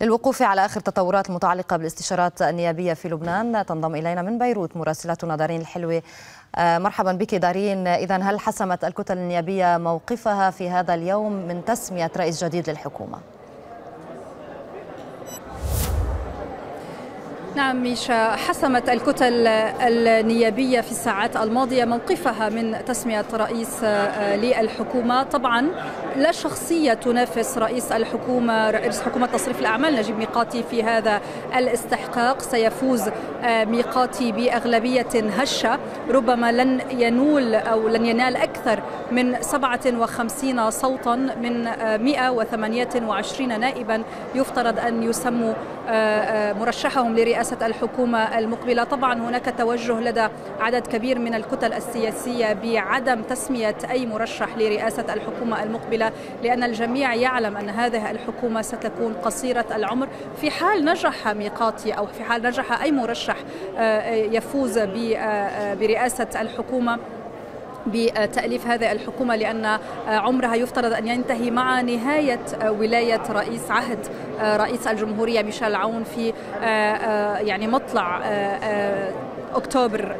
للوقوف على آخر التطورات المتعلقة بالاستشارات النيابية في لبنان. تنضم إلينا من بيروت مراسلتنا دارين الحلوة مرحبا بك دارين. إذا هل حسمت الكتل النيابية موقفها في هذا اليوم من تسمية رئيس جديد للحكومة؟ نعم ميشا حسمت الكتل النيابية في الساعات الماضية موقفها من تسمية رئيس للحكومة. طبعا لا شخصية تنافس رئيس الحكومة رئيس حكومة تصريف الأعمال نجيب ميقاتي في هذا الاستحقاق. سيفوز ميقاتي بأغلبية هشة. ربما لن ينول أو لن ينال أكثر من 57 صوتا من 128 نائبا. يفترض أن يسموا مرشحهم لرئاسة الحكومة المقبلة. طبعا هناك توجه لدى عدد كبير من الكتل السياسية بعدم تسمية أي مرشح لرئاسة الحكومة المقبلة لأن الجميع يعلم أن هذه الحكومة ستكون قصيرة العمر. في حال نجح ميقاتي أو في حال نجح أي مرشح يفوز برئاسة الحكومة بتأليف هذه الحكومة لأن عمرها يفترض أن ينتهي مع نهاية ولاية رئيس عهد رئيس الجمهورية ميشيل عون في يعني مطلع أكتوبر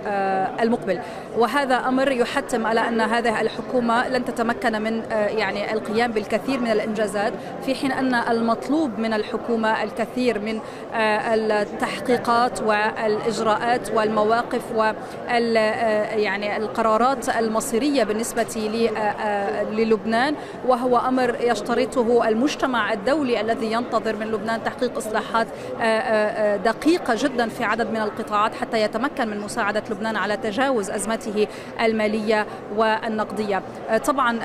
المقبل. وهذا أمر يحتم على أن هذه الحكومة لن تتمكن من يعني القيام بالكثير من الإنجازات في حين أن المطلوب من الحكومة الكثير من التحقيقات والإجراءات والمواقف وال يعني القرارات المصيرية بالنسبة للبنان. وهو أمر يشترطه المجتمع الدولي الذي ينتظر من لبنان تحقيق إصلاحات دقيقة جدا في عدد من القطاعات حتى يتمكن من مساعدة لبنان على تجاوز أزمته المالية والنقدية. طبعا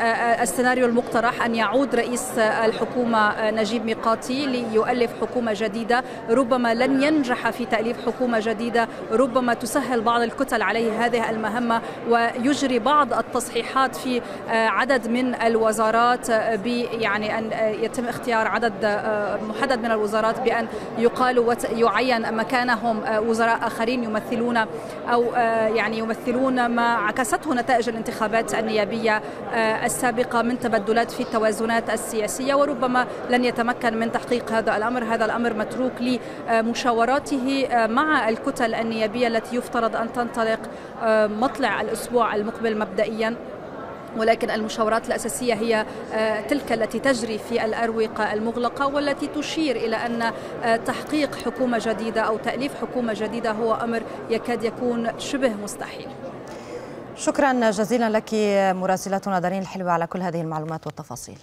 السيناريو المقترح أن يعود رئيس الحكومة نجيب ميقاتي ليؤلف حكومة جديدة. ربما لن ينجح في تأليف حكومة جديدة. ربما تسهل بعض الكتل عليه هذه المهمة ويجري بعض التصحيحات في عدد من الوزارات يعني أن يتم اختيار عدد محدد من الوزارات بأن يقال ويعين مكانهم وزراء آخرين يمثلون أو يعني يمثلون ما عكسته نتائج الانتخابات النيابية السابقة من تبدلات في التوازنات السياسية وربما لن يتمكن من تحقيق هذا الأمر، هذا الأمر متروك لمشاوراته مع الكتل النيابية التي يفترض أن تنطلق مطلع الأسبوع المقبل مبدئيا. ولكن المشاورات الأساسية هي تلك التي تجري في الأروقة المغلقة والتي تشير إلى أن تحقيق حكومة جديدة أو تأليف حكومة جديدة هو أمر يكاد يكون شبه مستحيل. شكرا جزيلا لك مراسلتنا دارين الحلوة على كل هذه المعلومات والتفاصيل.